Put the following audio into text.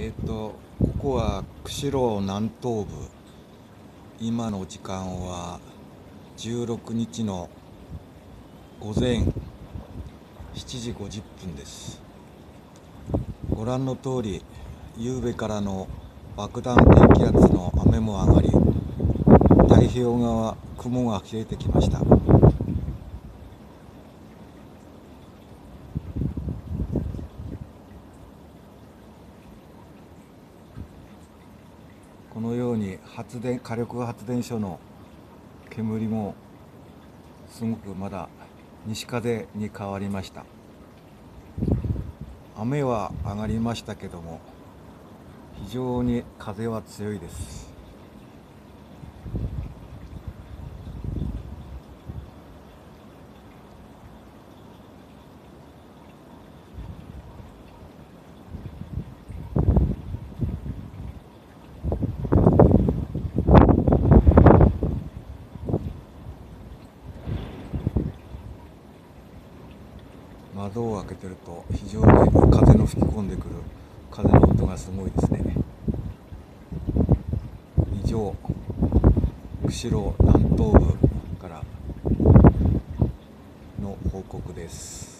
えっ、とここは釧路南東部。今の時間は16日の午前7時50分です。ご覧の通り夕べからの爆弾低気圧の雨も上がり太平洋側雲が切れてきました。このように発電火力発電所の煙もすごくまだ西風に変わりました。雨は上がりましたけども非常に風は強いです。窓を開けてると非常に風の吹き込んでくる風の音がすごいですね。以上釧路南東部からの報告です。